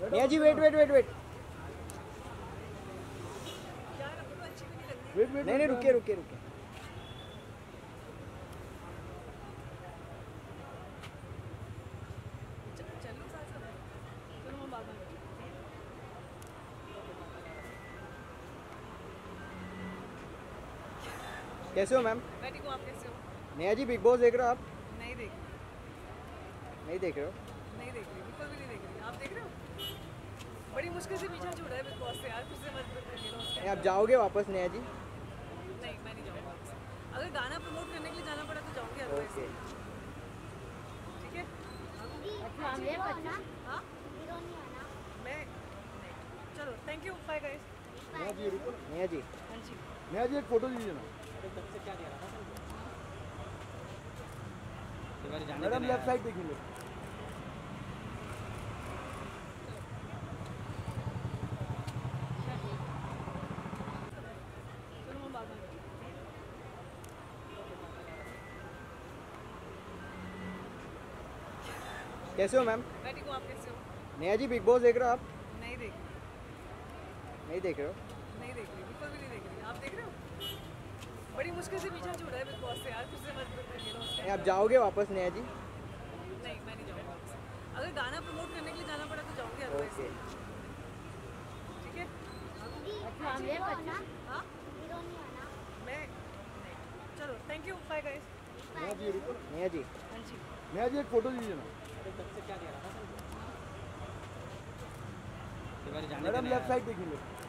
Neha ji wait wait wait wait wait wait नहीं हम बाद में कैसे हो मैम मैं ठीक हूँ आप कैसे हो? नेहा जी बिग बॉस देख रहे हो आप? नहीं देख नहीं देख रहे हो? नहीं देख रही बिल्कुल भी नहीं देख रही आप देख रहे हो? बड़ी मुश्किल से पीछा छूटा है बिग बॉस से यार फिर से मत आप जाओगे वापस नेहा जी? नहीं मैं नहीं जाऊँगा अगर गाना प्रमोट करने के लिए जाना पड़ा तो जाऊँगी अदरवाइज़ ओके। ठीक है? हाँ। मैं नहीं चलो thank you bye guys Neha ji रुको ना। नेहा जी। हाँ जी। नेहा जी एक फ़ोटो दीजिए ना। मैडम लेफ़्ट साइड देखिए कैसे हो मैम? मैं ठीक हूँ आप कैसे हो? नेहा जी बिग बॉस देख रहे हो आप? नहीं देख नहीं देख रहे हो? नहीं देख रही बिल्कुल भी नहीं देख रही आप देख रहे हो? बड़ी मुश्किल से पीछा है बिग बॉस से यार फिर से मत आप जाओगे वापस नेहा जी? नहीं मैं नहीं जाऊँगा अगर गाना प्रमोट करने के लिए जाना पड़ा तो जाऊँगी अदरवाइज़ ओके। ठीक है? हाँ मैं नहीं। चलो thank you bye guys Neha ji Neha ji. हाँ जी। नेहा जी एक फ़ोटो दीजिए ना। मैडम लेफ़्ट साइड देखिए